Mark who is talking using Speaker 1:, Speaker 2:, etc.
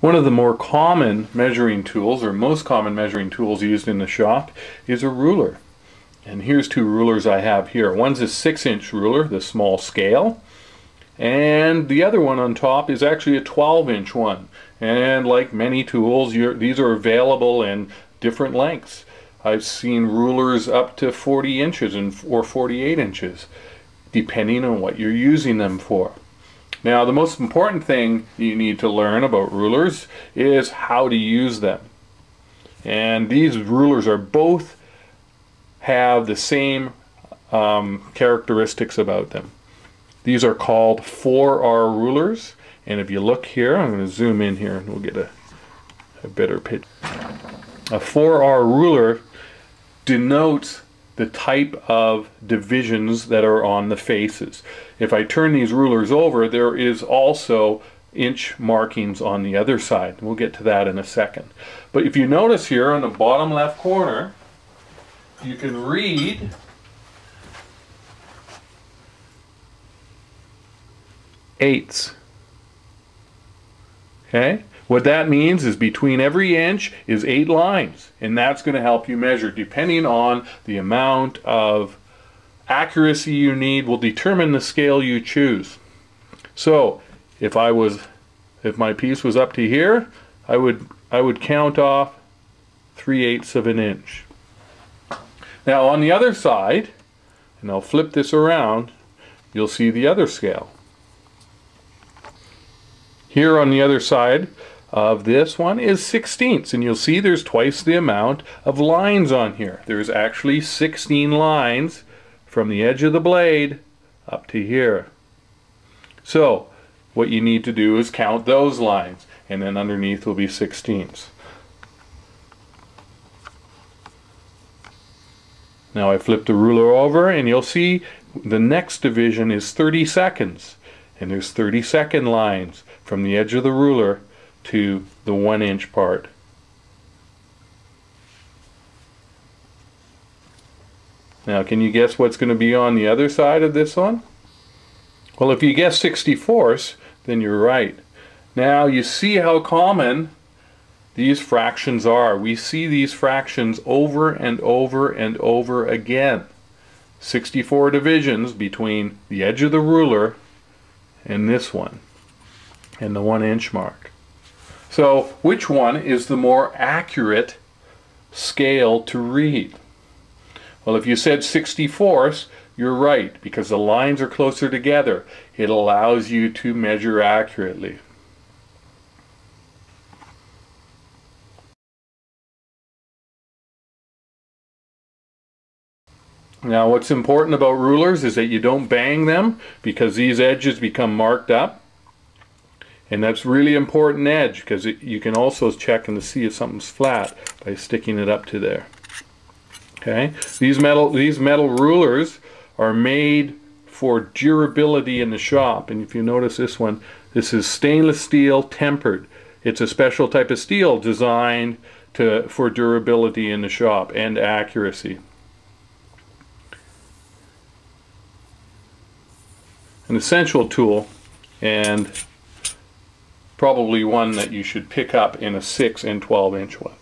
Speaker 1: One of the more common measuring tools, or most common measuring tools used in the shop, is a ruler. And here's two rulers I have here. One's a 6-inch ruler, the small scale, and the other one on top is actually a 12-inch one. And like many tools, these are available in different lengths. I've seen rulers up to 40 inches and, or 48 inches, depending on what you're using them for. Now, the most important thing you need to learn about rulers is how to use them. And these rulers are both have the same um, characteristics about them. These are called 4R rulers. And if you look here, I'm going to zoom in here and we'll get a, a better picture. A 4R ruler denotes the type of divisions that are on the faces. If I turn these rulers over, there is also inch markings on the other side. We'll get to that in a second. But if you notice here on the bottom left corner, you can read eighths. Okay? What that means is between every inch is eight lines, and that's going to help you measure. Depending on the amount of accuracy you need will determine the scale you choose. So, if I was, if my piece was up to here, I would, I would count off 3 eighths of an inch. Now on the other side, and I'll flip this around, you'll see the other scale. Here on the other side, of this one is sixteenths and you'll see there's twice the amount of lines on here. There's actually 16 lines from the edge of the blade up to here. So what you need to do is count those lines and then underneath will be sixteenths. Now I flip the ruler over and you'll see the next division is 30 seconds and there's 30 second lines from the edge of the ruler to the one inch part. Now can you guess what's going to be on the other side of this one? Well if you guess 64ths then you're right. Now you see how common these fractions are. We see these fractions over and over and over again. 64 divisions between the edge of the ruler and this one and the one inch mark. So which one is the more accurate scale to read? Well, if you said 64ths, you're right, because the lines are closer together. It allows you to measure accurately. Now what's important about rulers is that you don't bang them because these edges become marked up and that's really important edge because you can also check and see if something's flat by sticking it up to there. Okay, these metal these metal rulers are made for durability in the shop. And if you notice this one, this is stainless steel tempered. It's a special type of steel designed to for durability in the shop and accuracy. An essential tool and probably one that you should pick up in a 6 and 12 inch one.